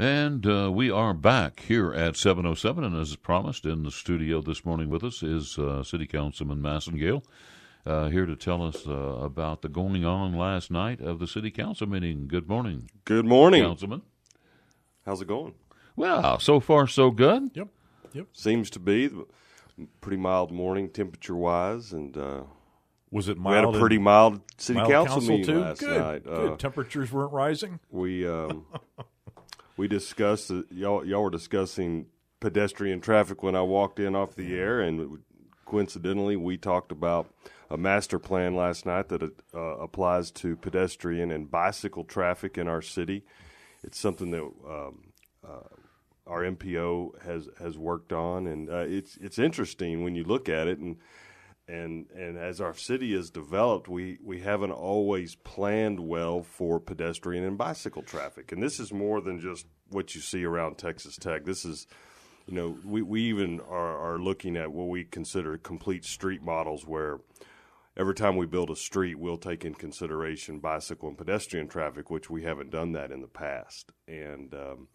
And uh, we are back here at 707, and as promised, in the studio this morning with us is uh, City Councilman Massengale, uh, here to tell us uh, about the going on last night of the City Council meeting. Good morning, Good morning. Councilman. How's it going? Well, so far so good. Yep. Yep. Seems to be pretty mild morning temperature wise, and uh, Was it we mild? had a pretty mild city mild council, meeting too? last Good. night. Good. Uh, Temperatures weren't rising. we um, we discussed y'all y'all were discussing pedestrian traffic when I walked in off the air, and coincidentally, we talked about a master plan last night that uh, applies to pedestrian and bicycle traffic in our city. It's something that um, uh, our MPO has has worked on, and uh, it's it's interesting when you look at it and. And and as our city has developed, we, we haven't always planned well for pedestrian and bicycle traffic. And this is more than just what you see around Texas Tech. This is, you know, we, we even are, are looking at what we consider complete street models where every time we build a street, we'll take in consideration bicycle and pedestrian traffic, which we haven't done that in the past. And um,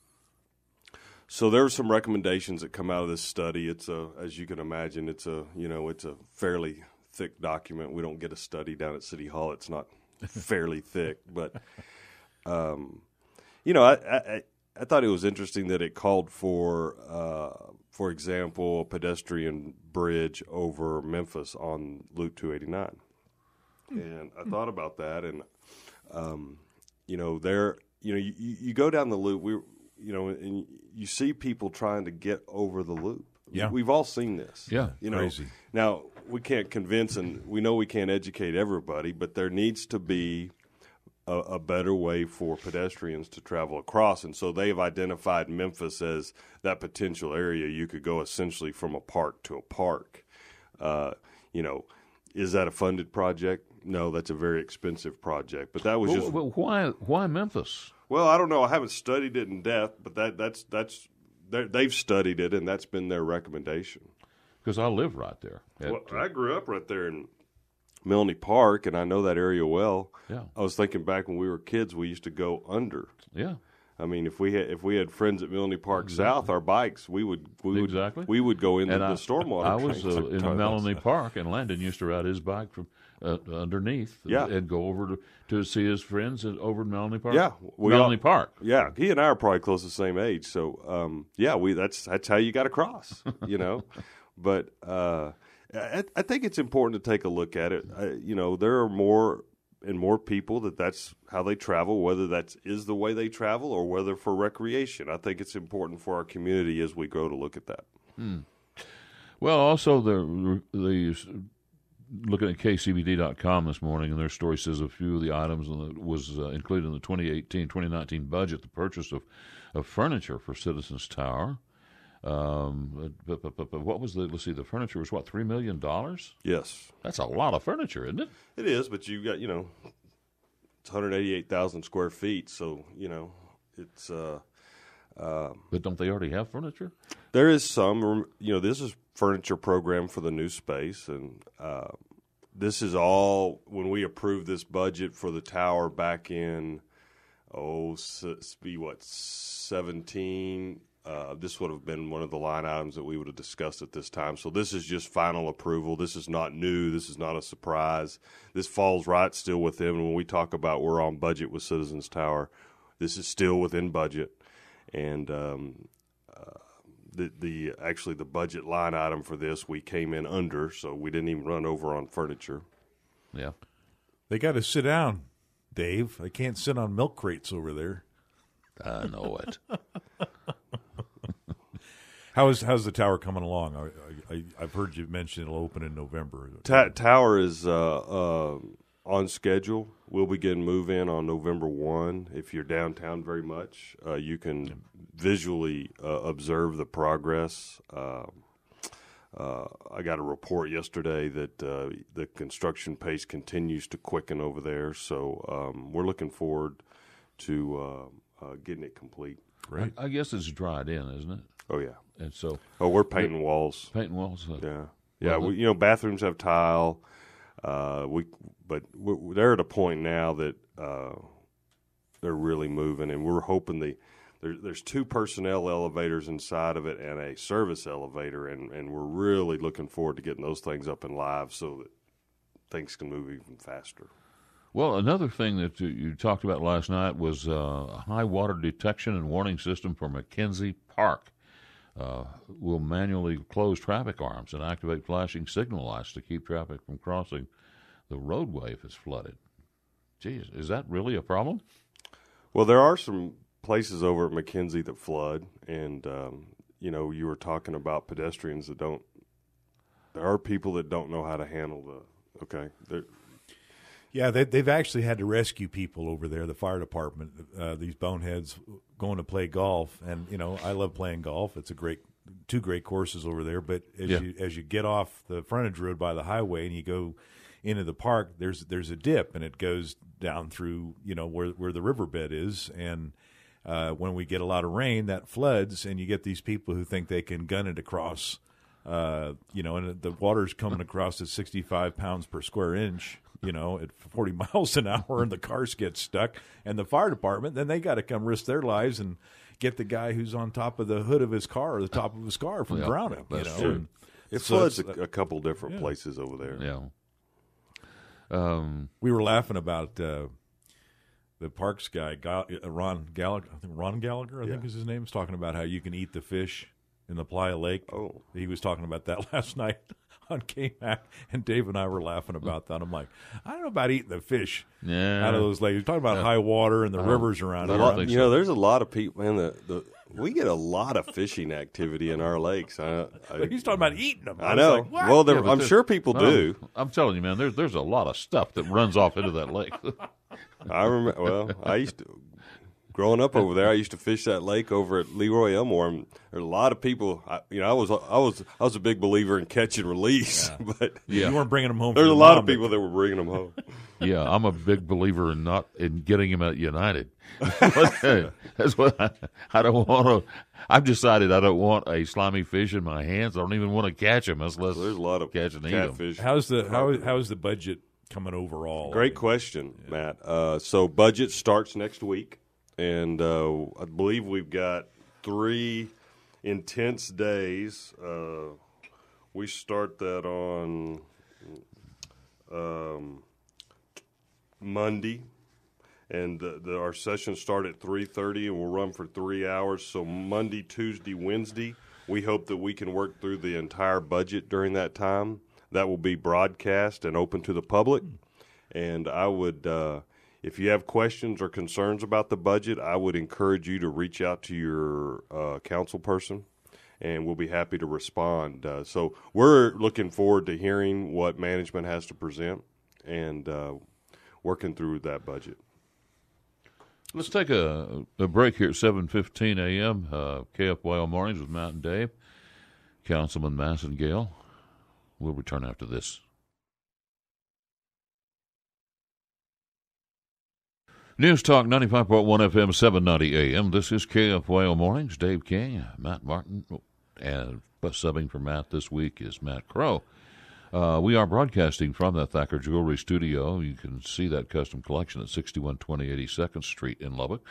so there are some recommendations that come out of this study. It's a, as you can imagine, it's a, you know, it's a fairly thick document. We don't get a study down at City Hall. It's not fairly thick, but, um, you know, I, I, I thought it was interesting that it called for, uh, for example, a pedestrian bridge over Memphis on Loop 289. And I thought about that, and um, you know, there, you know, you, you you go down the loop. We, you know, and you see people trying to get over the loop. Yeah. we've all seen this. Yeah, you know. crazy. Now we can't convince, and we know we can't educate everybody, but there needs to be a, a better way for pedestrians to travel across. And so they've identified Memphis as that potential area. You could go essentially from a park to a park. Uh, you know, is that a funded project? No, that's a very expensive project. But that was Well, just well, why why Memphis? Well, I don't know. I haven't studied it in depth, but that that's that's they've studied it, and that's been their recommendation. Because I live right there. at, Well, uh, I grew up right there in Milne Park, and I know that area well. yeah, I was thinking back when we were kids, we used to go under. yeah. I mean, if we had if we had friends at Milne Park South, our bikes, we would we would Exactly. we would go into And the I, stormwater. I was uh, in Melanie Park, and Landon used to ride his bike from uh, underneath, Yeah. and go over to, to see his friends at, over in Melanie Park. Yeah, we Melanie all- Park. Yeah, he and I are probably close to the same age. So, um, yeah, we that's that's how you got across, you know. but uh, I, I think it's important to take a look at it. I, you know, there are more and more people that that's how they travel, whether that is the way they travel or whether for recreation. I think it's important for our community as we grow to look at that. Well, also the the looking at kcbd.com this morning, and their story says a few of the items that was uh, included in the 2018-2019 budget, the purchase of, of furniture for Citizens Tower. Um, but, but, but, but what was the? Let's see, the furniture was what three million dollars. Yes, That's a lot of furniture, isn't it? it is, but you got you know, it's 188,000 square feet, so you know, it's. Uh, But don't they already have furniture? There is some, you know, this is furniture program for the new space, and uh, this is all when we approved this budget for the tower back in oh, be what seventeen. Uh, this would have been one of the line items that we would have discussed at this time. So this is just final approval. This is not new. This is not a surprise. This falls right still within when we talk about we're on budget with Citizens Tower. This is still within budget, and um, the the actually the budget line item for this we came in under, so we didn't even run over on furniture. Yeah. They got to sit down, Dave. I can't sit on milk crates over there. I know it. How is how's the tower coming along? I, I, I've heard you mention it'll open in November. Ta- tower is uh, uh, on schedule. We'll begin move in on November one. If you're downtown very much, uh, you can visually uh, observe the progress. Uh, uh, I got a report yesterday that uh, the construction pace continues to quicken over there, so um, we're looking forward to uh, uh, getting it complete. Great. I guess it's dried in, isn't it? Oh yeah. And so Oh, we're painting walls. painting walls. Uh, Yeah, yeah. Well, we, you know, bathrooms have tile. Uh, we, but they're at a point now that uh, they're really moving, and we're hoping the There's there's two personnel elevators inside of it and a service elevator, and and we're really looking forward to getting those things up and live so that things can move even faster. Well, another thing that you- you talked about last night was uh, a high water detection and warning system for Mackenzie Park. Uh, will manually close traffic arms and activate flashing signal lights to keep traffic from crossing the roadway if it's flooded. Geez, is that really a problem? Well, there are some places over at Mackenzie that flood, and um, you know, you were talking about pedestrians that don't. There are people that don't know how to handle the. Okay, Yeah, they, they've actually had to rescue people over there. The fire department, uh, these boneheads going to play golf, and you know I love playing golf. It's a great, two great courses over there. But as Yeah. you as you get off the frontage road by the highway and you go into the park, there's there's a dip and it goes down through you know where where the riverbed is, and uh, when we get a lot of rain, that floods, and you get these people who think they can gun it across. Uh, you know, and the water's coming across at 65 pounds per square inch, you know, at 40 miles an hour, and the cars get stuck. And the fire department, then they got to come risk their lives and get the guy who's on top of the hood of his car or the top of his car from Yeah, drowning. You that's know, true. and it so floods a, a couple different places over there. Yeah. Um, we were laughing about uh, the parks guy, Ga- uh, Ron Gallagher. I think Ron Gallagher, I think is his name, is talking about how you can eat the fish in the Playa Lake. Oh. he was talking about that last night on KMAC, and Dave and I were laughing about that. I'm like, I don't know about eating the fish Yeah. out of those lakes. You're talking about high water and the rivers around I here. Lot- you know, there's a lot of people, man. The, the we get a lot of fishing activity in our lakes. I, I, He's talking about eating them. I was know. like, well, there, Yeah, I'm sure people well, do. I'm telling you, man. There's there's a lot of stuff that runs off into that lake. I remember. Well, I used to. Growing up over there, I used to fish that lake over at Leroy Elmore. And there are a lot of people. I, you know, I was I was I was a big believer in catch and release, but yeah. you weren't bringing them home. there's a lot mom, of but- people that were bringing them home. Yeah, I'm a big believer in not in getting them at United. That's what I, I don't want to. I've decided I don't want a slimy fish in my hands. I don't even want to catch him unless There's a lot of catch and eat 'em. catfish. How's the how how's the budget coming overall? Great question, Matt. Uh, so budget starts next week, and uh, I believe we've got three intense days. Uh, we start that on um, Monday, and the, the, our sessions start at three thirty, and we'll run for three hours. So Monday, Tuesday, Wednesday, we hope that we can work through the entire budget during that time. That will be broadcast and open to the public. And I would, uh, if you have questions or concerns about the budget, I would encourage you to reach out to your uh, council person, and we'll be happy to respond. Uh, so we're looking forward to hearing what management has to present and uh, working through that budget. Let's take a, a break here at 7:15 a.m. Uh, KFYO mornings with and Dave, Councilman Massengale. We'll return after this. News Talk 95.1 FM, 790 AM. This is KFYO Mornings. Dave King, Matt Martin, and subbing for Matt this week is Matt Crow. Uh, we are broadcasting from the Thacker Jewelry Studio. You can see that custom collection at 6120 82nd Street in Lubbock.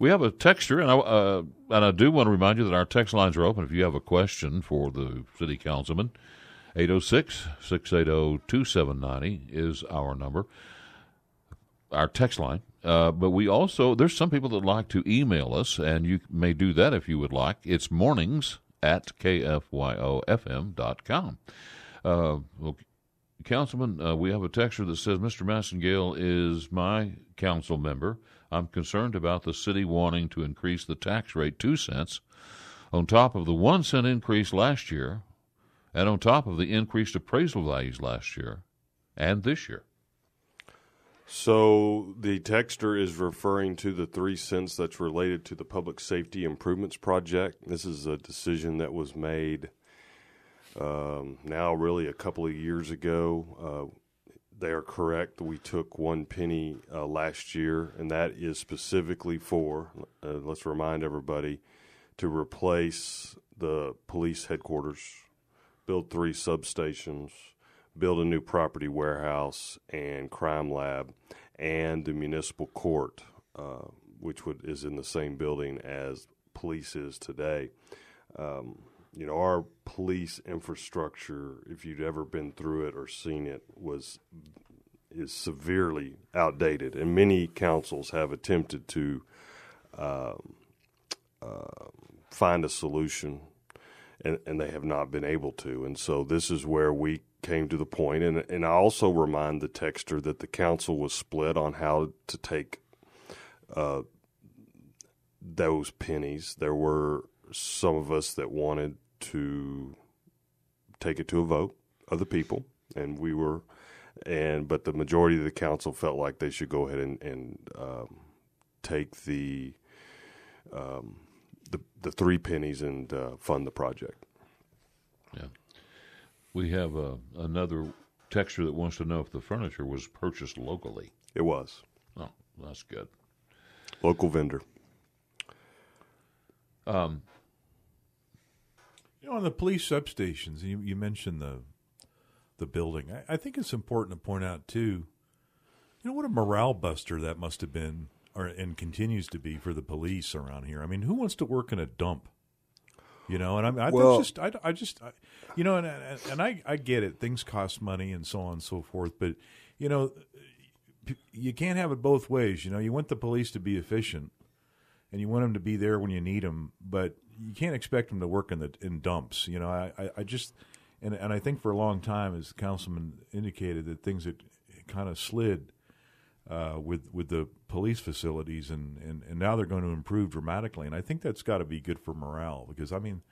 We have a texture, and I, uh, and I do want to remind you that our text lines are open. If you have a question for the city councilman, 806 680 2790 is our number our text line. Uh, but we also, there's some people that like to email us, and you may do that if you would like. It's mornings at kfyofm.com. Uh, well, Councilman, uh, we have a texture that says, Mr. Massengale is my council member. I'm concerned about the city wanting to increase the tax rate two cents on top of the one cent increase last year and on top of the increased appraisal values last year and this year. So the texter is referring to the three cents that's related to the Public Safety Improvements Project. This is a decision that was made um, now, really, a couple of years ago. Uh, they are correct. We took one penny uh, last year, and that is specifically for, uh, let's remind everybody, to replace the police headquarters, build three substations, build a new property warehouse and crime lab, and the municipal court, uh, which would, is in the same building as police is today. Um, you know, our police infrastructure, if you'd ever been through it or seen it, was is severely outdated, and many councils have attempted to uh, uh, find a solution, and, and they have not been able to. And so, this is where we came to the point, and and I also remind the texter that the council was split on how to take uh, those pennies. There were some of us that wanted to take it to a vote of the people, and we were, and but the majority of the council felt like they should go ahead and, and um, take the um, the the three pennies and uh, fund the project. Yeah, we have uh, another texture that wants to know if the furniture was purchased locally. It was Oh, that's good. local vendor. Um, You know, on the police substations, you, you mentioned the the building. I, I think it's important to point out too. You know what a morale buster that must have been, or and continues to be for the police around here. I mean, who wants to work in a dump? You know, and I, I Well- just, I, I just, I, you know, and and, and I, I get it. Things cost money and so on and so forth, but you know, you can't have it both ways. You know, you want the police to be efficient, and you want them to be there when you need them, but you can't expect them to work in the in dumps. You know, I, I, I just and and I think for a long time, as the councilman indicated, that things had kind of slid uh, with with the police facilities, and, and, and now they're going to improve dramatically, and I think that's got to be good for morale because I mean.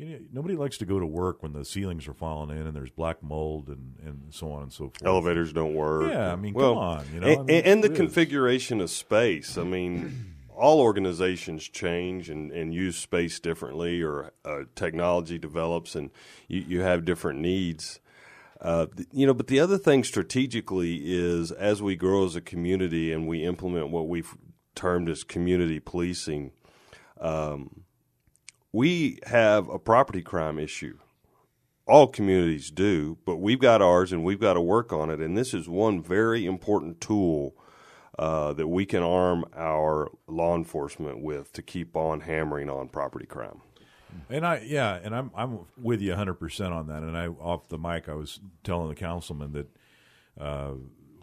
You know, nobody likes to go to work when the ceilings are falling in and there's black mold and, and so on and so forth. Elevators don't work. Yeah, I mean, well, come on, you know, and, I mean, and the configuration of space. I mean, all organizations change and, and use space differently, or uh, technology develops, and you, you have different needs. Uh, you know, but the other thing strategically is as we grow as a community and we implement what we've termed as community policing, um, we have a property crime issue all communities do, but we've got ours and we've got to work on it. And this is one very important tool uh, that we can arm our law enforcement with to keep on hammering on property crime. And I, yeah, and I'm I'm with you 100 percent on that. And I off the mic, I was telling the councilman that uh,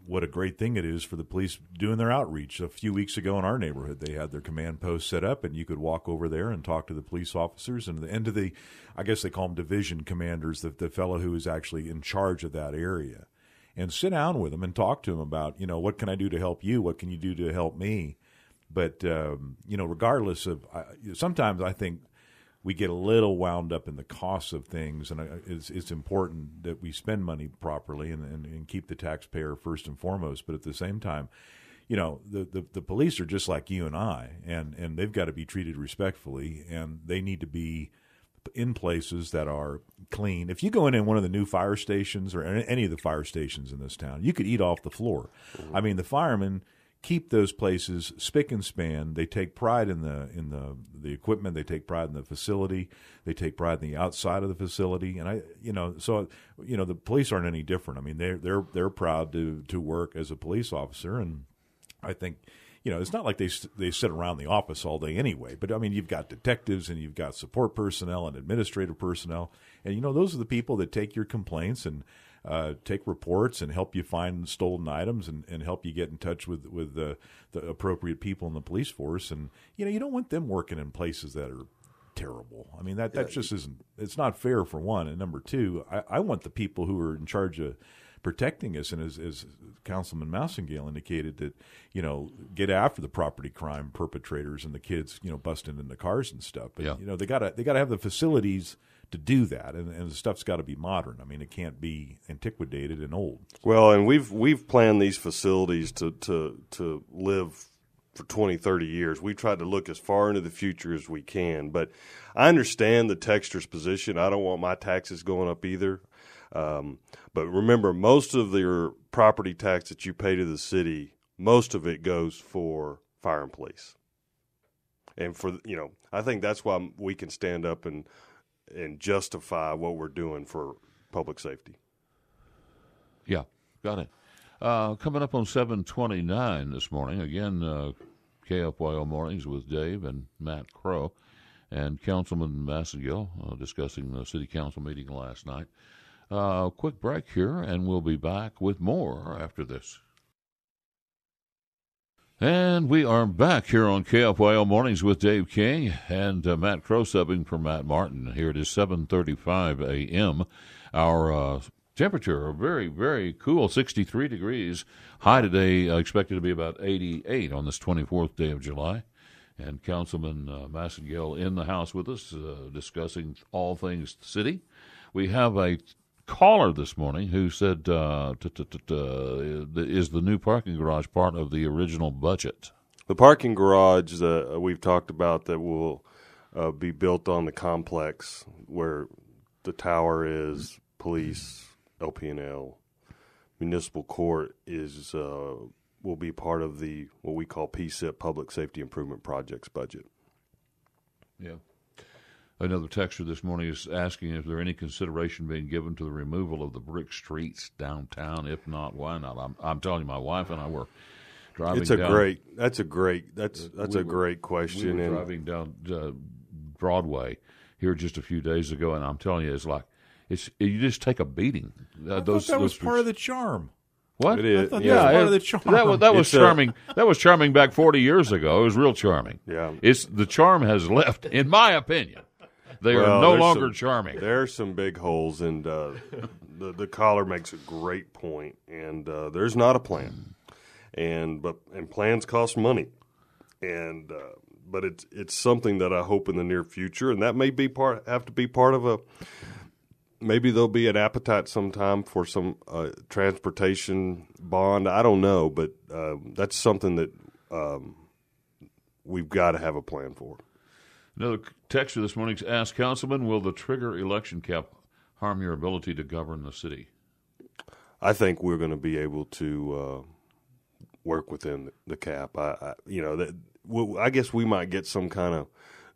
what a great thing it is for the police doing their outreach. A few weeks ago in our neighborhood, they had their command post set up, and you could walk over there and talk to the police officers and the end of the, I guess they call them division commanders, the the fellow who is actually in charge of that area, and sit down with them and talk to them about you know what can I do to help you, what can you do to help me, but um, you know regardless of, I, sometimes I think we get a little wound up in the costs of things, and uh, it's, it's important that we spend money properly and, and, and keep the taxpayer first and foremost. But at the same time, you know, the, the, the police are just like you and I, and, and they've got to be treated respectfully, and they need to be in places that are clean. If you go in in one of the new fire stations or any any of the fire stations in this town, you could eat off the floor. Mm-hmm. I mean, the firemen keep those places spick and span. They take pride in the in the the equipment. They take pride in the facility. They take pride in the outside of the facility. And I, you know, so you know, the police aren't any different. I mean, they're they're they're proud to to work as a police officer, and I think. You know, it's not like they they sit around the office all day anyway. But I mean, you've got detectives and you've got support personnel and administrative personnel, and you know those are the people that take your complaints and uh, take reports and help you find stolen items and, and help you get in touch with with the, the appropriate people in the police force. And you know, you don't want them working in places that are terrible. I mean, that that just isn't. It's not fair for one, and number two, I, I want the people who are in charge of protecting us, and as, as Councilman Massengale indicated, that you know get after the property crime perpetrators and the kids, you know, busting into cars and stuff. But Yeah. you know, they got to they got to have the facilities to do that, and, and the stuff's got to be modern. I mean, it can't be antiquated and old. Well, and we've we've planned these facilities to to to live for 20, 30 years. We've tried to look as far into the future as we can, but I understand the texture's position. I don't want my taxes going up either. Um, but remember, most of your property tax that you pay to the city, most of it goes for fire and police. And for you know, I think that's why we can stand up and and justify what we're doing for public safety. Yeah, got it. Uh, coming up on 729 this morning, again, uh, KFYO Mornings with Dave and Matt Crow. and Councilman Massengale uh, discussing the city council meeting last night. Uh, quick break here, and we'll be back with more after this. And we are back here on KFYO Mornings with Dave King and uh, Matt Crow subbing for Matt Martin. Here it is 7:35 a.m. Our uh, temperature very very cool, 63 degrees. High today uh, expected to be about 88 on this 24th day of July. And Councilman uh, Massengale in the house with us uh, discussing all things city. We have a caller this morning who said, uh, t- "Is the new parking garage part of the original budget?" The parking garage that we've talked about that will uh, be built on the complex where the tower is, police, LP&L, municipal court is uh, will be part of the what we call PSIP Public Safety Improvement Projects budget. Yeah. Another texter this morning is asking if there any consideration being given to the removal of the brick streets downtown. If not, why not? I'm, I'm telling you, my wife and I were driving. It's a down, great. That's a great. That's that's we a were- great We question. were and driving down uh, Broadway here just a few days ago, and I'm telling you, it's like it's you just take a beating. Uh, I thought that was part of the charm. what? It is. I thought yeah, that was part it- of the charm. That was, that was It's a- charming. that was charming back 40 years ago. It was real charming. Yeah. It's the charm has left, in my opinion. They Well, are no longer some- charming. There are some big holes, and uh, the the caller makes a great point. And uh, there's not a plan, and but and plans cost money, and uh, but it's it's something that I hope in the near future, and that may be part have to be part of a. Maybe there'll be an appetite sometime for some uh, transportation bond. I don't know, but um, that's something that um, we've got to have a plan for. Another texture this morning asked Councilman, will the trigger election cap harm your ability to govern the city? I think we're going to be able to uh, work within the cap. I, I you know, that well, I guess we might get some kind of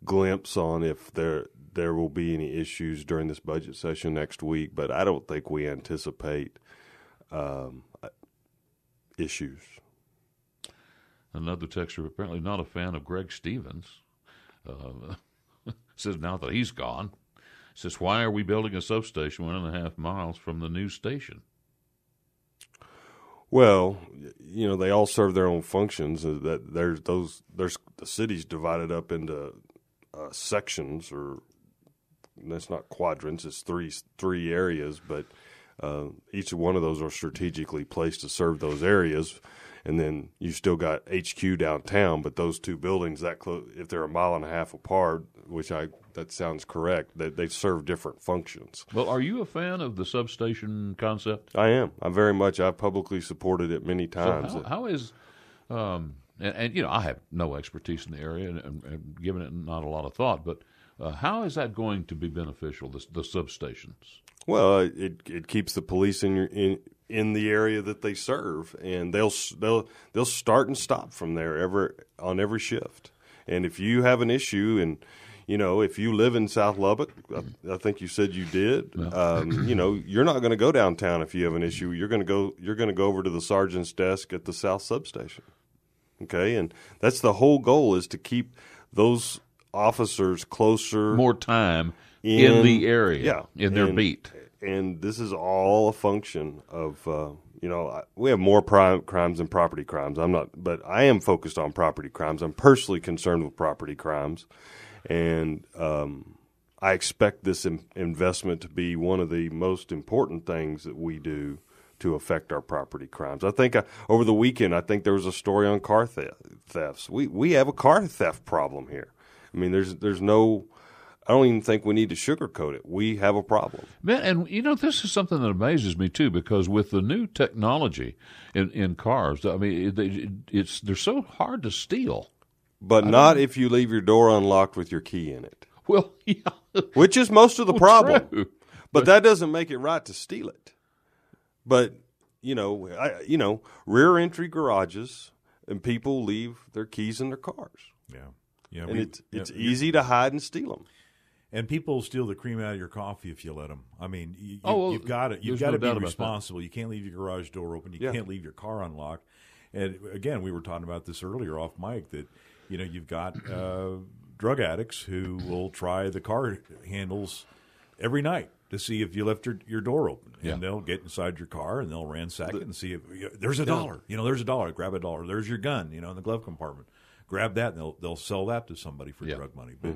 glimpse on if there there will be any issues during this budget session next week, but I don't think we anticipate um, issues. Another texture, apparently not a fan of Greg Stevens, uh, says now that he's gone, says, why are we building a substation one and a half miles from the new station? Well, you know, they all serve their own functions. uh, That there's those there's the city's divided up into uh, sections, or that's not quadrants. It's three three areas, but uh, each one of those are strategically placed to serve those areas. And then you still got HQ downtown, but those two buildings that close, if they're a mile and a half apart, which I that sounds correct, that they serve different functions. Well, are you a fan of the substation concept? I am. I very much. I've publicly supported it many So times. how, how is, um, and, and you know, I have no expertise in the area and, and, and given it not a lot of thought, but uh, how is that going to be beneficial? The, the substations. Well, it it keeps the police in your, in in the area that they serve, and they'll they'll they'll start and stop from there ever on every shift. And if you have an issue, and you know if you live in South Lubbock, I, I think you said you did. Um, you know you're not going to go downtown if you have an issue. You're going to go you're going to go over to the sergeant's desk at the South substation. Okay, and that's the whole goal is to keep those officers closer More time in, In- the area, yeah, in their and- beat. And this is all a function of uh, you know I- we have more prime crimes than property crimes. I'm not, but I am focused on property crimes. I'm personally concerned with property crimes, and um, I expect this in- investment to be one of the most important things that we do to affect our property crimes. I think uh, over the weekend, I think there was a story on car theft, thefts. We we have a car theft problem here. I mean, there's there's no. I don't even think we need to sugarcoat it. We have a problem. Man, and you know, this is something that amazes me too, because with the new technology in, in cars, I mean, it, it, it's they're so hard to steal. But not if you leave your door unlocked with your key in it, Well, yeah, which is most of the problem. true. But that doesn't make it right to steal it. But you know, I, you know, rear entry garages and people leave their keys in their cars, Yeah, yeah. and we- it's it's you- easy to hide and steal them. And people steal the cream out of your coffee if you let them. I mean, you, you, Oh, well, you've got to you've got to doubt be responsible. You can't leave your garage door open. You Yeah. can't leave your car unlocked. And again, we were talking about this earlier off mic that you know you've got uh, drug addicts who will try the car handles every night to see if you left your, your door open. Yeah. And they'll get inside your car and they'll ransack it and see if there's a dollar. You know, there's a dollar. Grab a dollar. There's your gun. You know, in the glove compartment. Grab that and they'll they'll sell that to somebody for Yeah. drug money. But,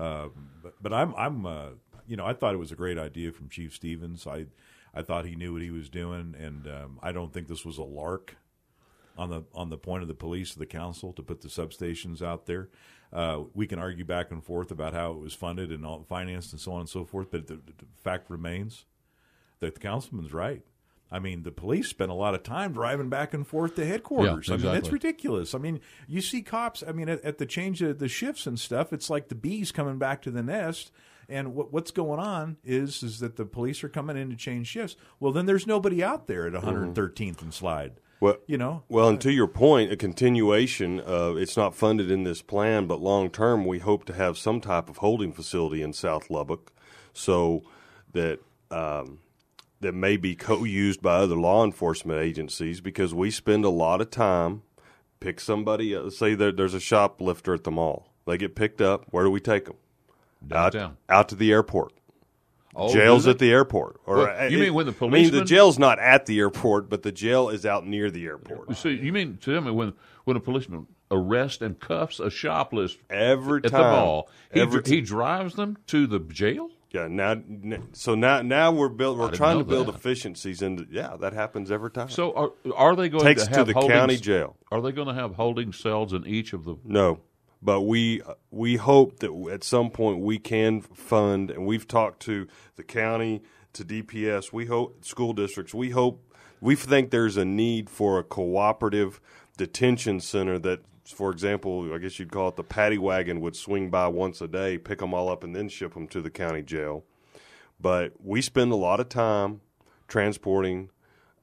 uh, but but I'm I'm uh, you know I thought it was a great idea from Chief Stevens. I I thought he knew what he was doing, and um, I don't think this was a lark on the on the point of the police or the council to put the substations out there. Uh, we can argue back and forth about how it was funded and all financed and so on and so forth, but the, the fact remains that the councilman's right. I mean, the police spend a lot of time driving back and forth to headquarters. Yeah, I mean, it's ridiculous. I mean, you see cops. I mean, at, at the change of the shifts and stuff, it's like the bees coming back to the nest. And what, what's going on is is that the police are coming in to change shifts. Well, then there's nobody out there at 113th and Slide. Well, You know, Well, and to your point, a continuation of it's not funded in this plan, but long term, we hope to have some type of holding facility in South Lubbock, so that um, that may be co-used by other law enforcement agencies because we spend a lot of time pick somebody. Uh, say that there's a shoplifter at the mall, they get picked up. Where do we take them? Downtown. Out, out to the airport. Oh, Jail's at the airport. Or Well, you uh, mean when the police? I mean, the jail's not at the airport, but the jail is out near the airport. So you mean to me when when a policeman arrests and cuffs a shoplifter Every at time. the mall, he, Every dr- he drives them to the jail? Yeah, now, so now, now we're build, we're trying to build that. efficiencies, and yeah, that happens every time. So are are they going Takes to to the holding, county jail. Are they going to have holding cells in each of the? No, but we we hope that at some point we can fund, and we've talked to the county, to DPS. We hope school districts. We hope we think there's a need for a cooperative detention center that. For example, I guess you'd call it the paddy wagon would swing by once a day, pick them all up, and then ship them to the county jail. But we spend a lot of time transporting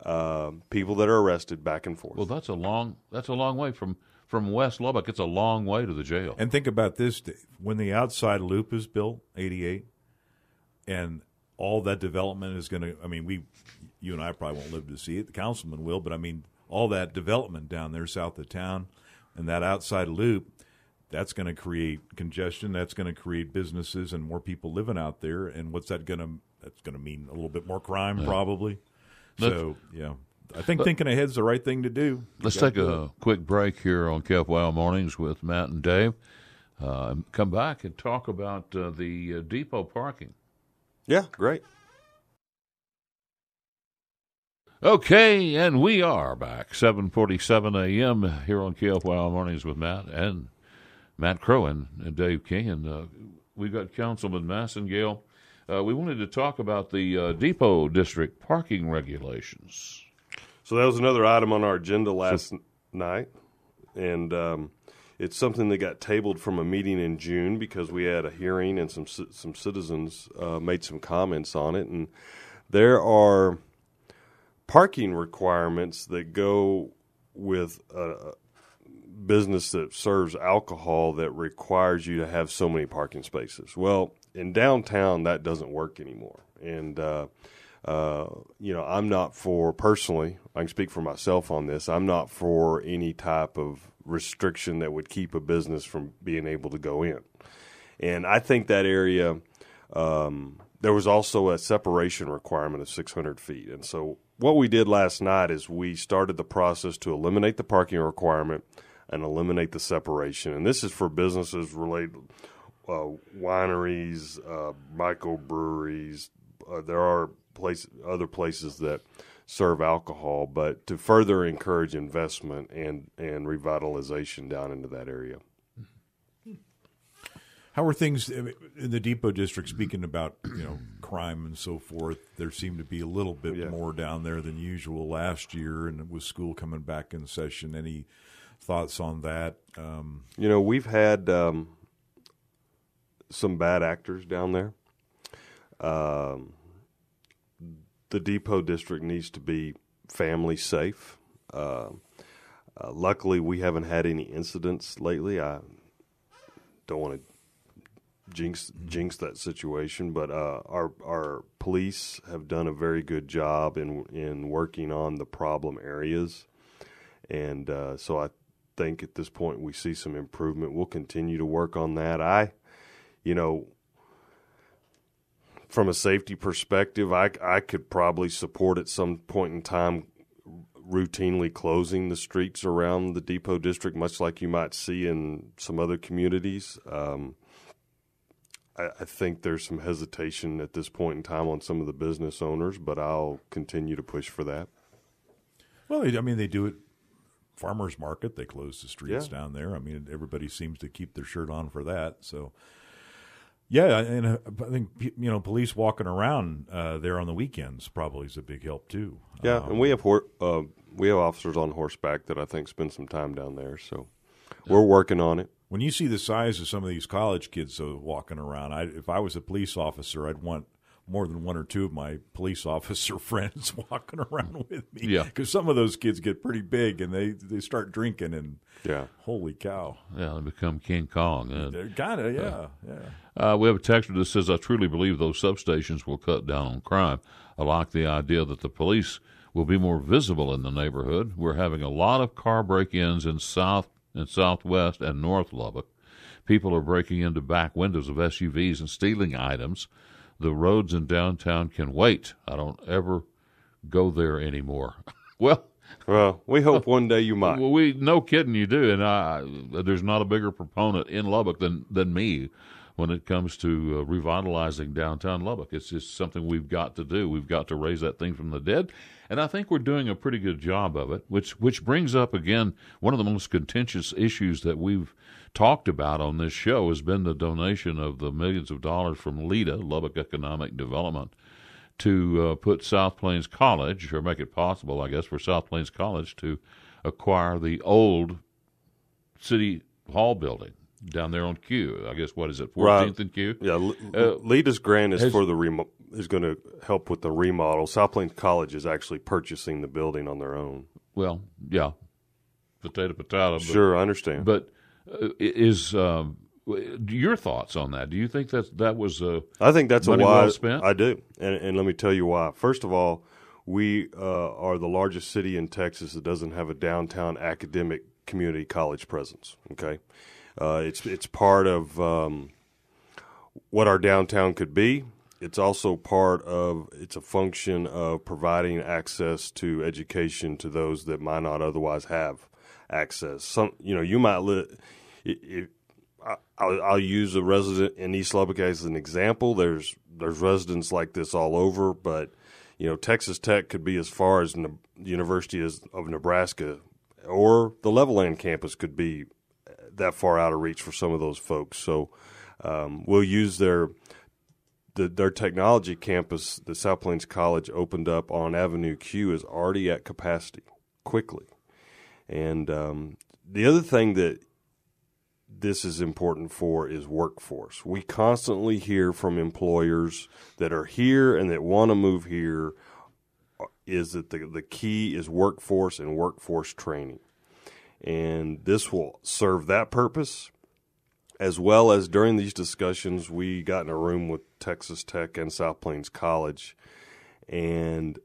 uh, people that are arrested back and forth. Well, that's a long that's a long way from from West Lubbock. It's a long way to the jail. And think about this: Dave. when the outside loop is built, '88, and all that development is going to. I mean, we, you and I probably won't live to see it. The councilman will, but I mean, all that development down there south of town, and that outside loop, that's going to create congestion. That's going to create businesses and more people living out there. And what's that going to? That's going to mean a little bit more crime, probably. So, yeah, I think thinking ahead is the right thing to do. You Let's take a it. quick break here on KFYO Mornings with Matt and Dave. Uh, come back and talk about uh, the uh, depot parking. yeah, great. Okay, and we are back. 7:47 a.m. here on KFYO Mornings with Matt and Matt Crow and, Dave King, and uh, we've got Councilman Massengale. Uh, we wanted to talk about the uh, Depot District parking regulations. So that was another item on our agenda last n- night, and um, it's something that got tabled from a meeting in June because we had a hearing and some some citizens uh, made some comments on it, and there are parking requirements that go with a business that serves alcohol that requires you to have so many parking spaces. Well, in downtown, that doesn't work anymore. And, uh, uh, you know, I'm not for, personally, I can speak for myself on this, I'm not for any type of restriction that would keep a business from being able to go in. And I think that area, um, there was also a separation requirement of 600 feet. And so what we did last night is we started the process to eliminate the parking requirement and eliminate the separation. And this is for businesses related, uh, wineries, uh, microbreweries. Uh, there are place, other places that serve alcohol, but to further encourage investment and, and revitalization down into that area. How are things in the Depot District? Speaking about you know crime and so forth, there seemed to be a little bit Yeah. more down there than usual last year, and with school coming back in session, any thoughts on that? Um, You know, we've had um, some bad actors down there. Um, the depot district needs to be family safe. Uh, uh, luckily, we haven't had any incidents lately. I don't want to jinx jinx that situation, but uh, our our police have done a very good job in in working on the problem areas, and uh, so I think at this point we see some improvement. We'll continue to work on that. I, you know, from a safety perspective, I, I could probably support at some point in time routinely closing the streets around the depot district, much like you might see in some other communities. Um, I, I, think there's some hesitation at this point in time on some of the business owners, but I'll continue to push for that. Well, I mean, they do it. Farmers market, they close the streets yeah. down there. I mean, everybody seems to keep their shirt on for that. So, yeah, and uh, I think you know police walking around uh, there on the weekends probably is a big help too. Yeah, um, and we have uh, we have officers on horseback that I think spend some time down there, so we're working on it. When you see the size of some of these college kids walking around, I, if I was a police officer, I'd want more than one or two of my police officer friends walking around with me. Yeah, because some of those kids get pretty big and they they start drinking and yeah, holy cow, yeah, they become King Kong. Uh, kind of, yeah, uh, yeah. Uh, we have a texter that says, "I truly believe those substations will cut down on crime. I like the idea that the police." will be more visible in the neighborhood. We're having a lot of car break-ins in South and Southwest and North Lubbock. People are breaking into back windows of SUVs and stealing items. The roads in downtown can wait. I don't ever go there anymore. well, well, we hope one day you might. Well, we no kidding you do, and I there's not a bigger proponent in Lubbock than than me when it comes to uh, revitalizing downtown Lubbock. It's just something we've got to do. We've got to raise that thing from the dead, and I think we're doing a pretty good job of it. Which which brings up again one of the most contentious issues that we've talked about on this show has been the donation of the millions of dollars from LEDA, Lubbock Economic Development, to uh, put South Plains College, or make it possible, I guess, for South Plains College to acquire the old City Hall building down there on Q. I guess what is it, 14th right. and Q? Yeah, uh, LEDA's grant is has, for the remo- is going to help with the remodel. South Plains College is actually purchasing the building on their own. Well, yeah, potato potato. But, sure, I understand. But uh, is um, your thoughts on that? Do you think that that was a? I think that's a wise. Well spent? I do, and, and let me tell you why. First of all, we uh, are the largest city in Texas that doesn't have a downtown academic community college presence. Okay, uh, it's it's part of um, what our downtown could be. It's also part of it's a function of providing access to education to those that might not otherwise have access. Some you know you might live. I'll, I'll, use a resident in East Lubbock as an example. There's there's residents like this all over, but you know Texas Tech could be as far as the University of Nebraska, or the Levelland campus could be that far out of reach for some of those folks. So um, we'll use their the, their technology campus, the South Plains College opened up on Avenue Q, is already at capacity quickly. And um, the other thing that this is important for is workforce. We constantly hear from employers that are here and that want to move here uh, that the, the key is workforce and workforce training and this will serve that purpose as well as during these discussions we got in a room with texas tech and south plains college and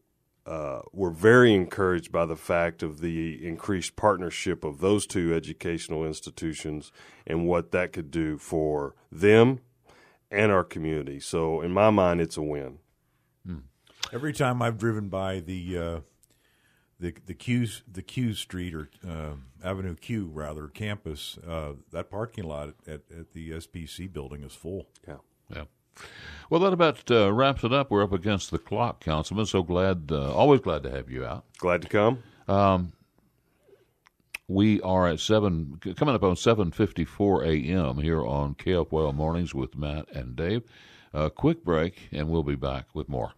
uh, we're very encouraged by the fact of the increased partnership of those two educational institutions and what that could do for them and our community. So, in my mind, it's a win. Hmm. Every time I've driven by the uh, the the Q the Q Street or uh, Avenue Q rather campus, uh, that parking lot at, at the SPC building is full. Yeah, yeah. Well, that about uh, wraps it up. We're up against the clock, Councilman. So glad, uh, always glad to have you out. Glad to come. Um, we are at seven, coming up on seven fifty four a.m. here on KFYO Mornings with Matt and Dave. A quick break, and we'll be back with more.